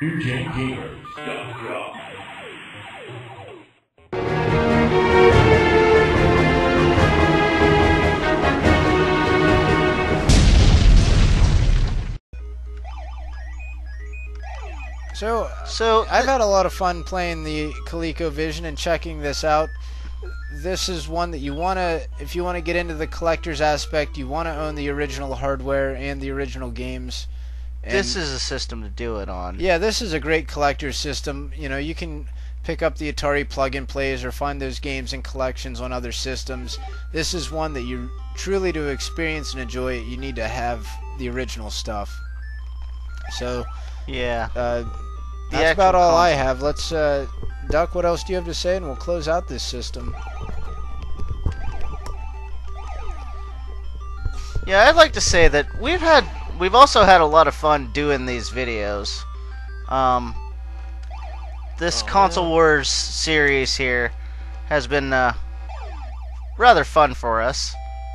NewGenGamers.com. So, So I've had a lot of fun playing the ColecoVision and checking this out. This is one that you want to, if you want to get into the collector's aspect, you want to own the original hardware and the original games. And this is a system to do it on. yeah, this is a great collector's system. You know, you can pick up the Atari plug-in plays or find those games and collections on other systems. This is one that you truly to experience and enjoy it, you need to have the original stuff. So, Yeah. uh, that's about all I have. Let's, uh, Duck, what else do you have to say? And we'll close out this system. Yeah, I'd like to say that we've had we've also had a lot of fun doing these videos. Um, this Oh, console yeah. wars series here has been uh, rather fun for us.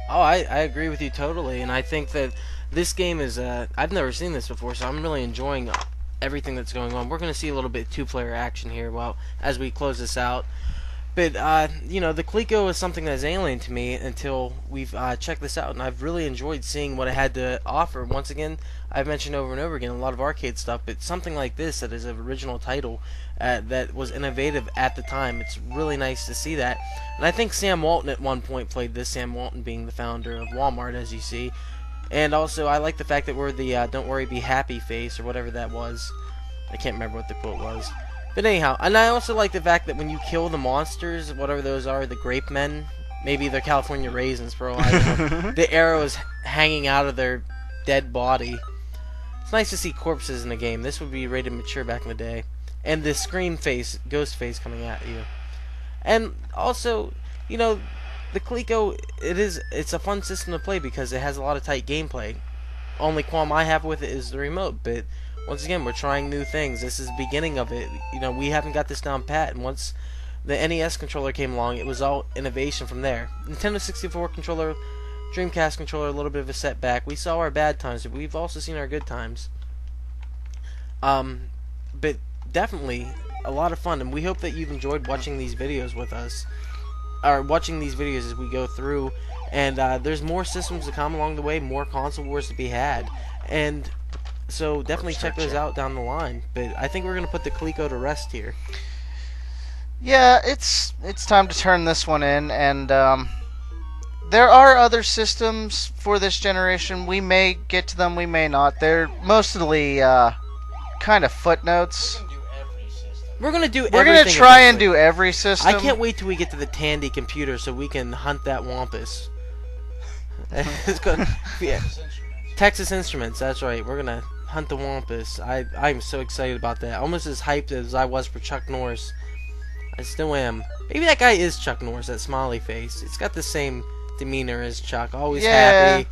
Oh, I, I agree with you totally, and I think that this game is. Uh, I've never seen this before, so I'm really enjoying everything that's going on. We're going to see a little bit two-player action here, well, as we close this out. But uh, you know, the Coleco is something that's alien to me until we've uh, checked this out, and I've really enjoyed seeing what it had to offer. Once again, I've mentioned over and over again a lot of arcade stuff, but something like this that is an original title uh, that was innovative at the time. It's really nice to see that. And I think Sam Walton at one point played this. Sam Walton being the founder of Walmart, as you see. And also, I like the fact that we're the uh, "Don't worry, be happy" face or whatever that was. I can't remember what the quote was. But anyhow, and I also like the fact that when you kill the monsters, whatever those are, the grape men, maybe they're California raisins for all I know, the arrow is hanging out of their dead body. It's nice to see corpses in a game. This would be rated mature back in the day. And the scream face, ghost face coming at you. And also, you know, the Coleco, it is, it's a fun system to play because it has a lot of tight gameplay. Only qualm I have with it is the remote, but once again, we're trying new things. This is the beginning of it. You know, we haven't got this down pat, and once the NES controller came along, it was all innovation from there. Nintendo 64 controller, Dreamcast controller, a little bit of a setback. We saw our bad times, but we've also seen our good times. Um, but definitely a lot of fun, and we hope that you've enjoyed watching these videos with us, or watching these videos as we go through. And uh, there's more systems to come along the way, more console wars to be had, and so definitely check those out down the line. But I think we're gonna put the Coleco to rest here. Yeah, it's it's time to turn this one in, and um, there are other systems for this generation. We may get to them, we may not. They're mostly uh, kind of footnotes. We're gonna do. We're gonna try and do every system. I can't wait till we get to the Tandy computer so we can hunt that wumpus. it's gonna, yeah. Texas Instruments. That's right. We're gonna hunt the wumpus. I I'm so excited about that. Almost as hyped as I was for Chuck Norris. I still am. Maybe that guy is Chuck Norris. That smiley face. It's got the same demeanor as Chuck. Always Yeah. happy.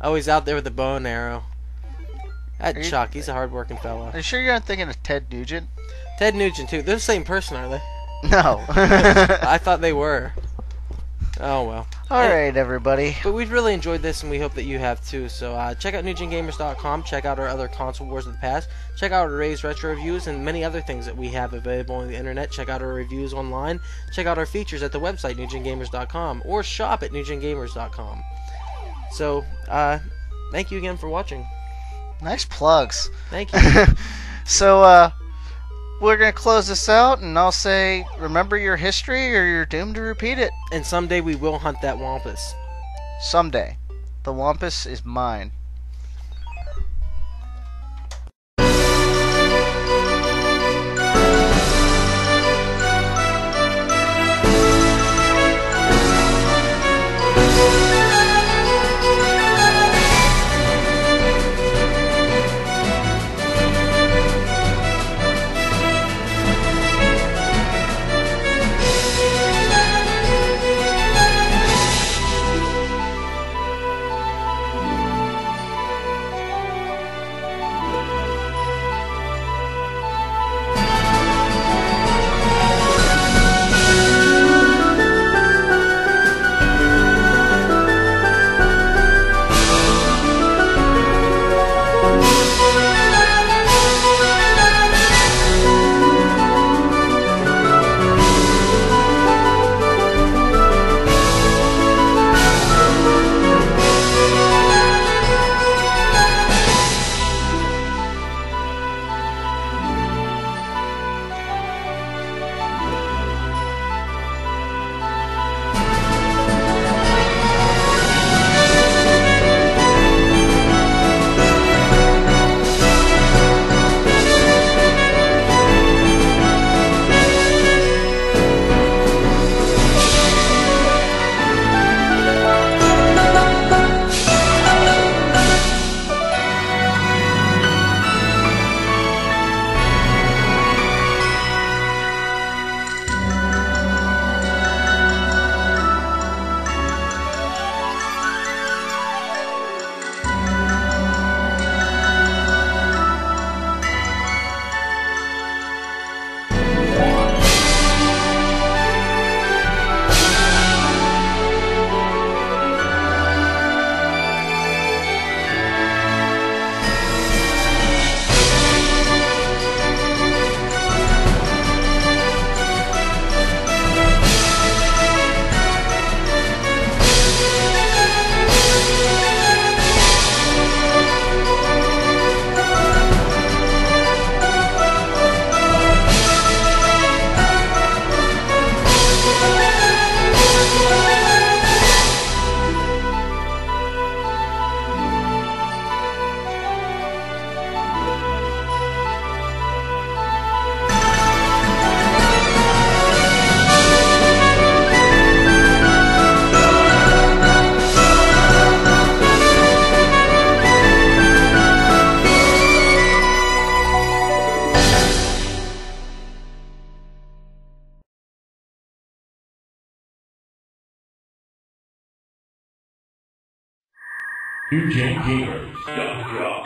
Always out there with the bow and arrow. That Are you- Chuck. He's a hardworking fella. Are you sure you're not thinking of Ted Nugent? Ted Nugent too. They're the same person, are they? No. I thought they were. Oh well. All right, everybody. But we've really enjoyed this, and we hope that you have too. So uh, check out NewGenGamers.com. Check out our other console wars of the past. Check out our Ray's retro reviews and many other things that we have available on the internet. Check out our reviews online. Check out our features at the website NewGenGamers.com or shop at NewGenGamers.com. So uh, thank you again for watching. Nice plugs. Thank you. so, uh, we're gonna close this out, and I'll say, remember your history, or you're doomed to repeat it and someday we will hunt that wumpus. someday. The Wumpus is mine. NewGenGamers.com.